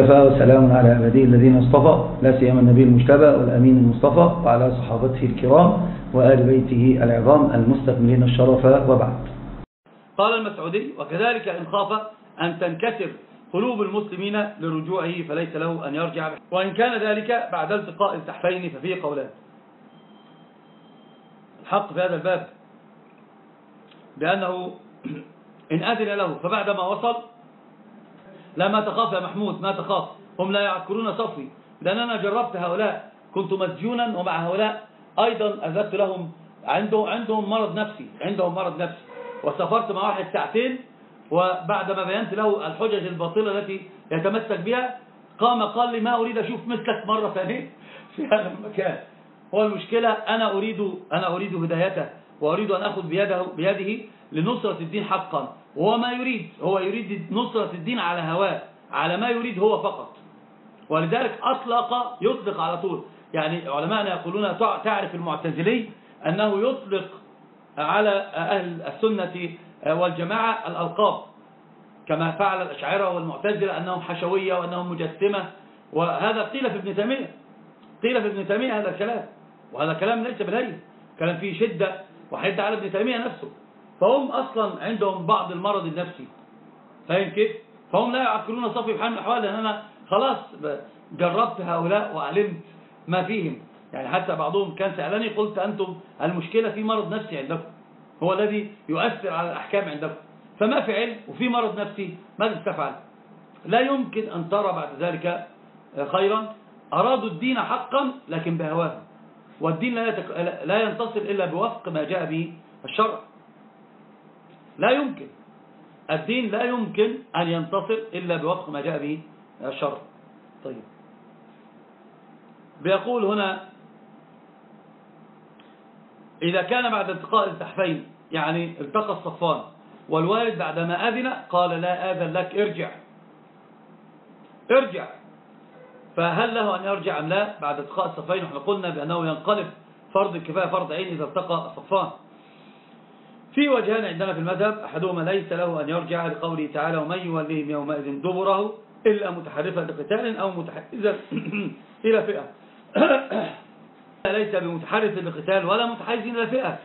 وكفى وسلام على عباده الذين اصطفى لا سيما النبي المجتبى والأمين المصطفى وعلى صحابته الكرام وآل بيته العظام المستكملين الشرف وبعد. قال المسعودي وكذلك إن خاف أن تنكسر قلوب المسلمين لرجوعه فليس له أن يرجع وإن كان ذلك بعد التقاء التحفين ففيه قولان. الحق في هذا الباب بأنه إن أذن له فبعدما وصل لا ما تخاف يا محمود ما تخاف. هم لا يعكرون صفي. لأن أنا جربت هؤلاء. كنت مسجونا ومع هؤلاء. أيضا أذبت لهم عندهم, عندهم مرض نفسي عندهم مرض نفسي. وسافرت مع واحد ساعتين وبعدما بينت له الحجج الباطلة التي يتمسك بها قام قال لي ما أريد أشوف مثلك مرة ثانية. في هذا المكان. هو المشكلة أنا أريد, أنا أريد هدايته وأريد أن أخذ بيده, بيده لنصرة الدين حقا. وهو ما يريد هو يريد نصرة الدين على هواه. على ما يريد هو فقط. ولذلك أطلق يطلق على طول. يعني علماءنا يقولون تعرف المعتزلي أنه يطلق على أهل السنة والجماعة الألقاب. كما فعل الأشاعرة والمعتزلة أنهم حشوية وأنهم مجسمة. وهذا قيل في ابن تيمية. قيل في ابن تيمية هذا الكلام. وهذا كلام ليس بالهين كلام فيه شدة وحدة على ابن تيمية نفسه. فهم أصلا عندهم بعض المرض النفسي. فاهم كيف؟ فهم لا يعقلون صفي بحال من الأحوال لأن أنا خلاص جربت هؤلاء وعلمت ما فيهم. يعني حتى بعضهم كان سألني قلت أنتم المشكلة في مرض نفسي عندكم. هو الذي يؤثر على الأحكام عندكم. فما فعل؟ وفي مرض نفسي ماذا تفعل؟ لا يمكن أن ترى بعد ذلك خيرا. أرادوا الدين حقا لكن بهواهم والدين لا ينتصر إلا بوفق ما جاء به الشرع. لا يمكن. الدين لا يمكن أن ينتصر إلا بوفق ما جاء به الشرع. طيب. بيقول هنا إذا كان بعد التقاء التحفين يعني التقى الصفان والوالد بعدما أذن قال لا آذن لك ارجع. ارجع. فهل له أن يرجع أم لا؟ بعد التقاء الصفين إحنا قلنا بأنه ينقلب فرض الكفاية فرض عين إذا التقى الصفان. في وجهان عندنا في المذهب أحدهما ليس له أن يرجع لقوله تعالى ومن يوليهم يومئذ دبره إلا متحرفا لقتال أو متحرزا إلى فئة. ليس بمتحرف لقتال ولا متحيز إلى فئة.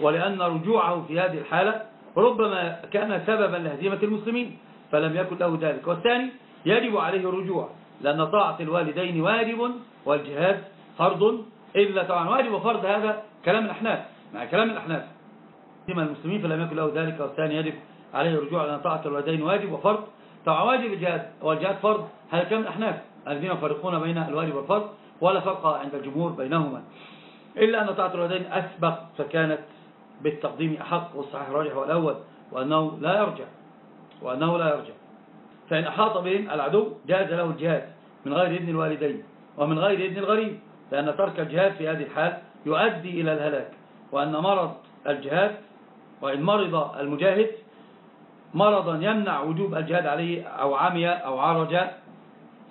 ولأن رجوعه في هذه الحالة ربما كان سببا لهزيمة المسلمين فلم يكن له ذلك. والثاني يجب عليه الرجوع. لأن طاعة الوالدين واجب والجهاد فرض. إلا طبعا واجب وفرض هذا كلام الأحناف. مع كلام الأحناف. المسلمين فلم يكن له ذلك والثاني يجب عليه الرجوع لأن طاعة الوالدين واجب وفرض. طبعا واجب الجهاد والجهاد فرض. هذا كلام الأحناف. الذين يفرقون بين الواجب والفرض ولا فرق عند الجمهور بينهما. إلا أن طاعة الوالدين أسبق فكانت بالتقديم أحق والصحيح الراجح هو الأول وأنه لا يرجع. وأنه لا يرجع. فإن أحاط بهم العدو جاز له الجهاد من غير إذن الوالدين ومن غير إذن الغريب لأن ترك الجهاد في هذه الحال يؤدي إلى الهلاك وأن مرض الجهاد وإن مرض المجاهد مرضا يمنع وجوب الجهاد عليه أو عمي أو عرج.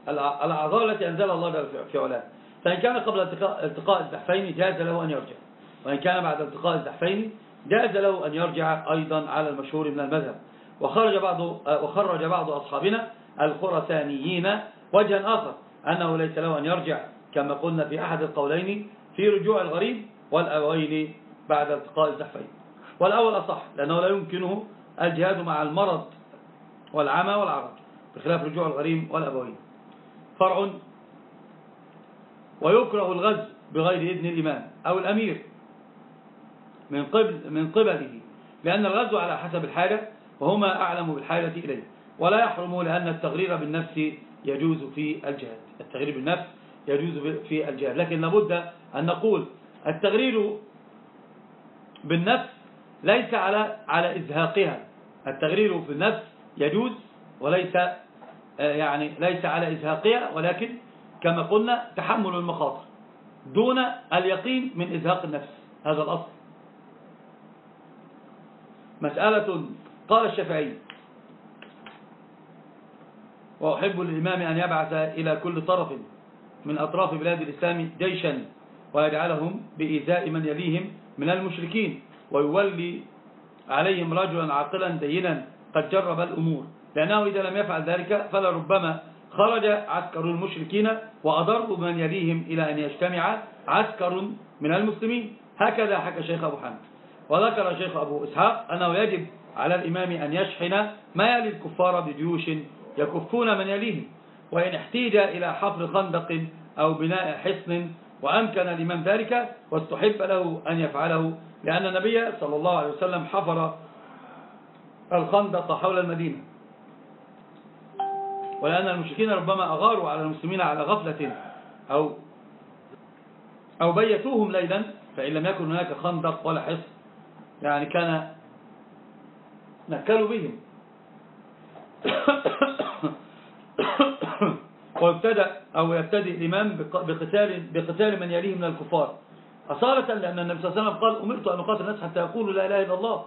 الأعضاء التي أنزل الله في علاه. فإن كان قبل التقاء الزحفين جاز له أن يرجع. وإن كان بعد التقاء الزحفين جاز له أن يرجع أيضا على المشهور من المذهب. وخرج بعض وخرج بعض أصحابنا الخرسانيين وجها آخر أنه ليس له أن يرجع كما قلنا في أحد القولين في رجوع الغريب والأبوين بعد التقاء الزحفين. والأول أصح لأنه لا يمكنه الجهاد مع المرض والعمى والعرج بخلاف رجوع الغريم والأبوين فرع ويكره الغزو بغير إذن الإمام أو الأمير من قبل من قبله لأن الغزو على حسب الحاجة وهما أعلم بالحاجة إليه. ولا يحرم لأن التغرير بالنفس يجوز في الجهاد. التغرير بالنفس يجوز في الجهاد. لكن لابد أن نقول التغرير بالنفس ليس على على إزهاقها. التغرير في النفس يجوز وليس يعني ليس على إزهاقها ولكن كما قلنا تحمل المخاطر دون اليقين من إزهاق النفس. هذا الأصل. مسألة قال الشافعي وأحب للإمام أن يبعث إلى كل طرف من أطراف بلاد الإسلام جيشا ويجعلهم بإيذاء من يليهم من المشركين ويولي عليهم رجلا عاقلا دينا قد جرب الأمور. لأنه إذا لم يفعل ذلك فلربما خرج عسكر المشركين وأضروا من يليهم إلى أن يجتمع عسكر من المسلمين. هكذا حكى شيخ أبو حامد وذكر شيخ أبو إسحاق أنه يجب على الإمام أن يشحن ما يلي الكفار بجيوش يكفون من يليهم وإن احتيج إلى حفر خندق أو بناء حصن وأمكن الإمام ذلك واستحب له أن يفعله لأن النبي صلى الله عليه وسلم حفر الخندق حول المدينة. ولأن المشركين ربما أغاروا على المسلمين على غفلة أو أو بيتوهم ليلا فإن لم يكن هناك خندق ولا حصن. يعني كان نكلوا بهم. وابتدأ أو يبتدئ الإمام بقتال, بقتال من يليه من الكفار. أصالة لأن النبي صلى الله عليه وسلم قال أمرت أن أقاتل الناس حتى يقولوا لا إله إلا الله.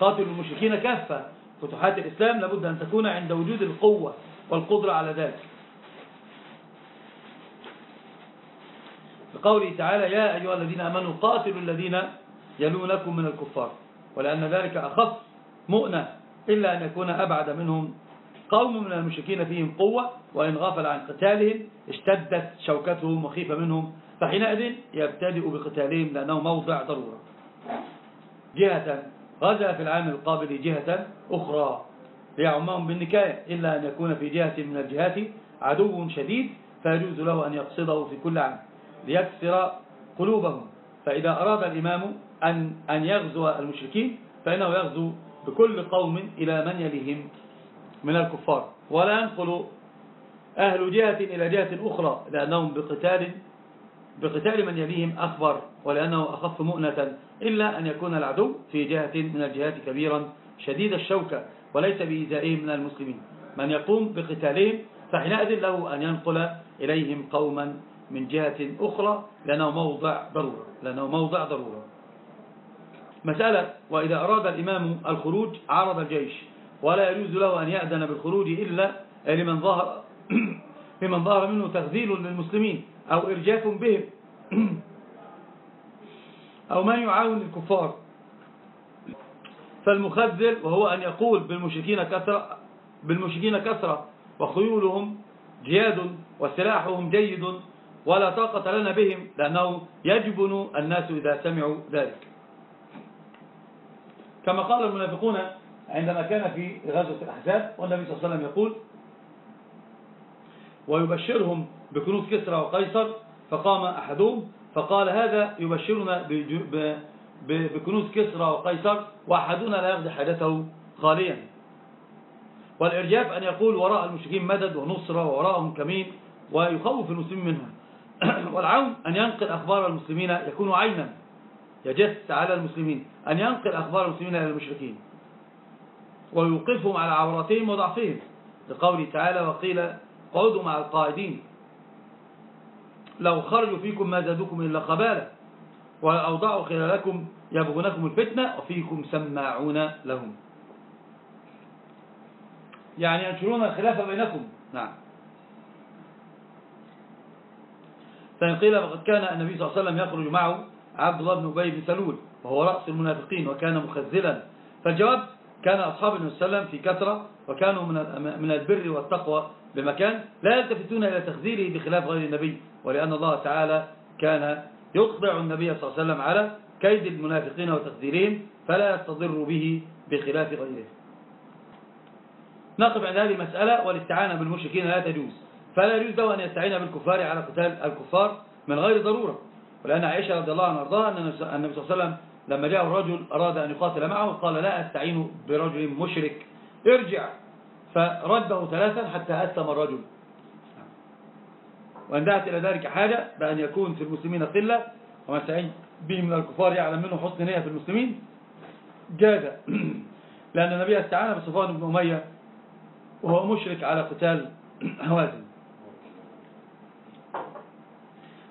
قاتلوا المشركين كافة. فتوحات الإسلام لابد أن تكون عند وجود القوة والقدرة على ذلك. بقوله تعالى يا أيها الذين أمنوا قاتلوا الذين يلونكم من الكفار. ولأن ذلك أخف مؤنة إلا أن يكون أبعد منهم قوم من المشركين فيهم قوة وإن غفل عن قتالهم اشتدت شوكتهم وخيف منهم فحينئذ يبتدئ بقتالهم لأنه موضع ضرورة. جهة غزا في العام القابل جهة أخرى ليعمهم بالنكاية إلا أن يكون في جهة من الجهات عدو شديد فيجوز له أن يقصده في كل عام ليكسر قلوبهم. فإذا أراد الإمام أن, أن يغزو المشركين فإنه يغزو بكل قوم إلى من يليهم من الكفار. ولا ينقل أهل جهة إلى جهة أخرى لأنهم بقتال بقتال من يليهم أكبر ولأنه أخف مؤنة إلا أن يكون العدو في جهة من الجهات كبيرا شديد الشوكة وليس بإيذائهم من المسلمين. من يقوم بقتالهم فحينئذ له أن ينقل إليهم قوما من جهة أخرى لأنه موضع ضرورة لأنه موضع ضرورة. مسألة وإذا أراد الإمام الخروج عرض الجيش ولا يجوز له أن يأذن بالخروج إلا لمن ظهر لمن ظهر منه تخذيل للمسلمين أو إرجاف بهم أو ما يعاون الكفار. فالمخذل وهو أن يقول بالمشركين كثرة بالمشركين كثرة وخيولهم جياد وسلاحهم جيد ولا طاقة لنا بهم لأنه يجبن الناس إذا سمعوا ذلك. كما قال المنافقون عندما كان في غزوة الأحزاب والنبي صلى الله عليه وسلم يقول ويبشرهم بكنوز كسرى وقيصر فقام أحدهم فقال هذا يبشرنا بكنوز كسرى وقيصر وأحدنا لا يغضي حاجته خاليا. والإرجاف أن يقول وراء المشركين مدد ونصرة ووراءهم كمين ويخوف المسلمين منهم والعون أن ينقل أخبار المسلمين يكون عينا يجس على المسلمين. أن ينقل أخبار المسلمين إلى المشركين. ويوقفهم على عوراتهم وضعفهم. لقوله تعالى وقيل قعدوا مع القائدين. لو خرجوا فيكم ما زادوكم إلا خبالة وأوضعوا خلالكم يبغونكم الفتنة وفيكم سماعون لهم. يعني ينشرون الخلاف بينكم. نعم. فإن قيل فقد كان النبي صلى الله عليه وسلم يخرج معه عبد الله بن أبي بن سلول وهو رأس المنافقين وكان مخزلا فالجواب كان أصحاب النبي صلى الله عليه وسلم في كثرة وكانوا من البر والتقوى بمكان لا يلتفتون إلى تخذيره بخلاف غير النبي ولأن الله تعالى كان يخضع النبي صلى الله عليه وسلم على كيد المنافقين وتخذيرهم فلا يستضر به بخلاف غيره. نقف عند هذه المسألة والاستعانة بالمشركين لا تجوز. فلا يجوز له أن يستعين بالكفار على قتال الكفار من غير ضرورة. ولأن عائشة رضي الله عنها وارضاها أن النبي صلى الله عليه وسلم لما جاء الرجل أراد أن يقاتل معه قال لا أستعين برجل مشرك. ارجع. فرده ثلاثا حتى أسلم الرجل. وإن دعت إلى ذلك حاجة بأن يكون في المسلمين قلة. وما استعين به من الكفار يعلم منه حسن نية في المسلمين. جاز. لأن النبي استعان بصفوان بن أمية وهو مشرك على قتال هوازن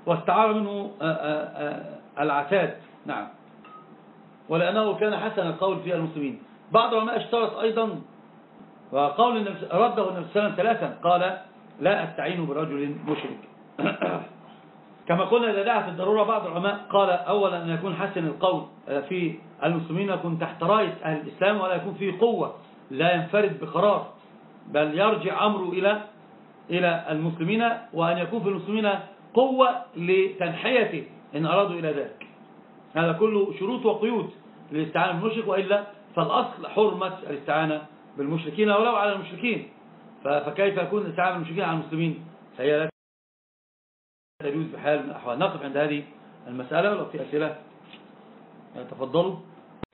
واستعار منه آه، آه، آه، العتاد. نعم. ولأنه كان حسن القول في المسلمين. بعض العلماء اشترط أيضا وقول رده النبي صلى الله عليه وسلم ثلاثا. قال لا أستعين برجل مشرك. كما قلنا إذا دعت الضرورة بعض العلماء قال أولا أن يكون حسن القول في المسلمين يكون تحت راية أهل الإسلام ولا يكون فيه قوة لا ينفرد بقرار بل يرجع أمره إلى إلى المسلمين وأن يكون في المسلمين قوة لتنحيته إن أرادوا إلى ذلك. هذا كله شروط وقيود للاستعانة بالمشرك وإلا فالأصل حرمة الاستعانة بالمشركين ولو على المشركين. فكيف يكون الاستعانة بالمشركين على المسلمين؟ هي لا تجوز بحال من الأحوال. نقف عند هذه المسألة ولو في أسئلة. تفضلوا.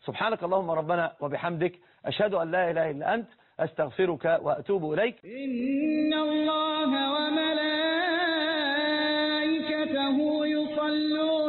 سبحانك اللهم ربنا وبحمدك أشهد أن لا إله إلا أنت أستغفرك وأتوب إليك. إن الله وملائكته 哎呦。